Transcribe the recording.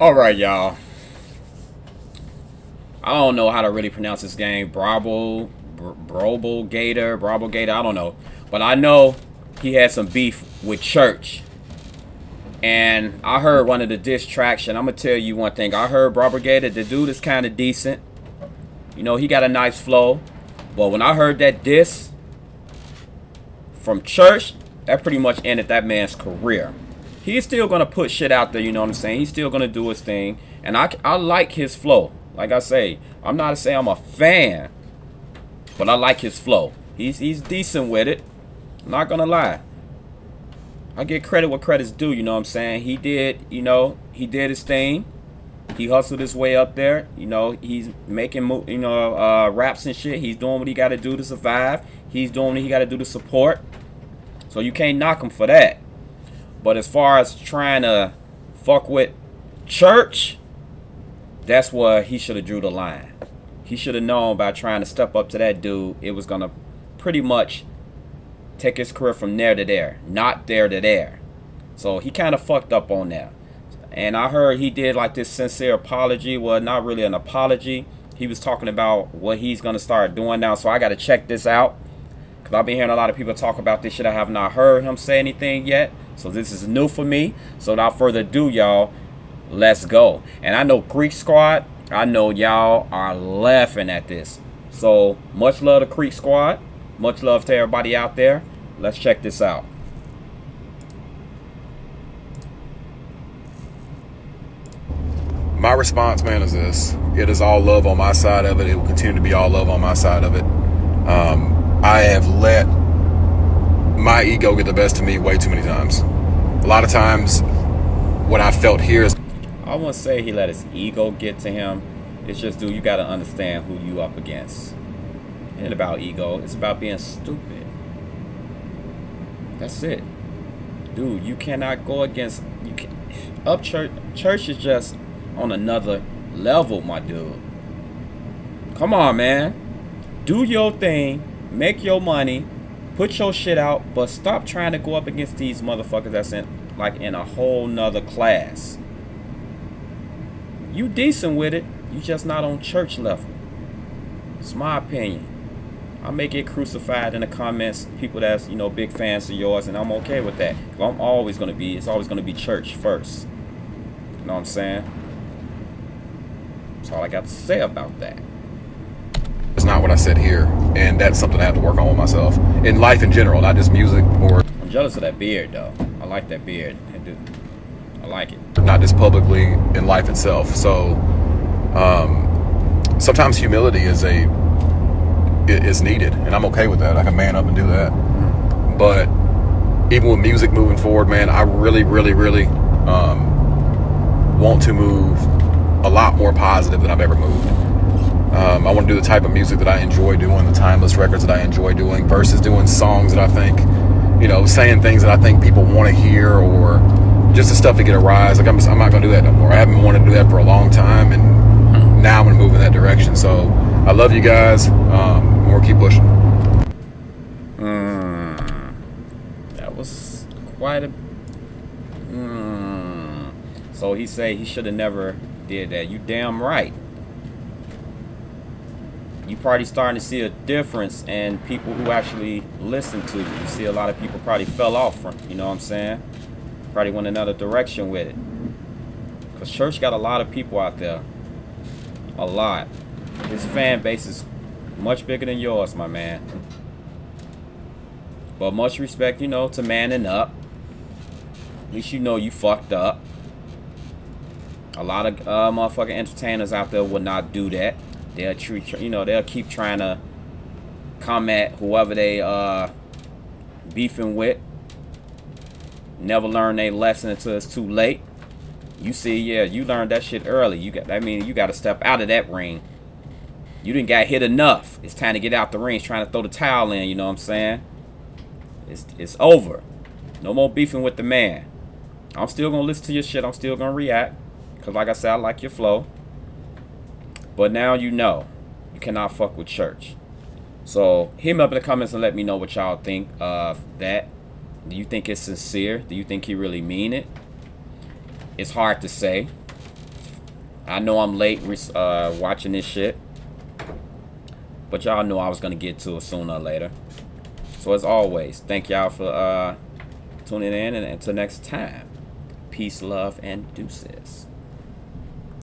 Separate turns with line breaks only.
All right, y'all. I don't know how to really pronounce this game. Brabo, Brobo Gator, Brabogator. I don't know, but I know he had some beef with Church. And I heard one of the diss tracks, and I'm gonna tell you one thing. I heard Brabogator. The dude is kind of decent. You know, he got a nice flow. But when I heard that diss from Church, that pretty much ended that man's career. He's still gonna put shit out there. You know what I'm saying? He's still gonna do his thing, and I I like his flow. Like I say, I'm not to say I'm a fan, but I like his flow. He's he's decent with it. I'm not gonna lie. I get credit what credit's due, you know what I'm saying? He did, you know, he did his thing. He hustled his way up there. You know, he's making, you know, uh, raps and shit. He's doing what he got to do to survive. He's doing what he got to do to support. So you can't knock him for that. But as far as trying to fuck with church, that's where he should have drew the line. He should have known by trying to step up to that dude, it was gonna pretty much take his career from there to there, not there to there. So he kind of fucked up on that. And I heard he did like this sincere apology. Well, not really an apology. He was talking about what he's gonna start doing now. So I gotta check this out. Cause I've been hearing a lot of people talk about this shit. I have not heard him say anything yet. So this is new for me. So without further ado, y'all, let's go. And I know Creek Squad, I know y'all are laughing at this. So much love to Creek Squad. Much love to everybody out there. Let's check this out.
My response, man, is this. It is all love on my side of it. It will continue to be all love on my side of it. Um, I have let my ego get the best of me way too many times. A lot of times, what I felt here is
I won't say he let his ego get to him. It's just, dude, you got to understand who you up against. It ain't about ego. It's about being stupid. That's it. Dude, you cannot go against... You can, Upchurch, church is just on another level, my dude. Come on, man. Do your thing. Make your money. Put your shit out. But stop trying to go up against these motherfuckers that's in, like, in a whole nother class. You decent with it. You just not on church level. It's my opinion. I may get crucified in the comments, people that's, you know, big fans of yours, and I'm okay with that. I'm always going to be, it's always going to be church first. You know what I'm saying? That's all I got to say about that.
What I said here, and that's something I have to work on with myself. In life in general, not just music or...
I'm jealous of that beard, though. I like that beard. I like it.
Not just publicly in life itself. So um, sometimes humility is a is needed, and I'm okay with that. I can man up and do that. But even with music moving forward, man, I really, really, really um, want to move a lot more positive than I've ever moved. Um, I want to do the type of music that I enjoy doing, the timeless records that I enjoy doing, versus doing songs that I think, you know, saying things that I think people want to hear or just the stuff to get a rise. Like I'm, just, I'm not gonna do that no more. I haven't wanted to do that for a long time, and now I'm gonna move in that direction. So I love you guys. Um, we'll keep pushing.
Mm, that was quite a. Mm. So he say he should have never did that. You damn right. You probably starting to see a difference in people who actually listen to you. You see a lot of people probably fell off from. You know what I'm saying? probably went another direction with it. Because Church got a lot of people out there. A lot. His fan base is much bigger than yours, my man. But much respect, you know, to manning up. At least you know you fucked up. A lot of uh, motherfucking entertainers out there would not do that. They'll treat, you know, they'll keep trying to come at whoever they uh beefing with never learn a lesson until it's too late. You see, yeah, you learned that shit early. You got, I mean, you got to step out of that ring. You didn't got hit enough. It's time to get out the ring. It's trying to throw the towel in. You know what I'm saying? It's it's over. No more beefing with the man. I'm still gonna listen to your shit. I'm still gonna react. Cause like I said, I like your flow. But now you know. You cannot fuck with church. So hit me up in the comments and let me know what y'all think of that. Do you think it's sincere? Do you think he really mean it? It's hard to say. I know I'm late uh, watching this shit. But y'all knew I was going to get to it sooner or later. So as always, thank y'all for uh, tuning in. And until next time, peace, love, and deuces.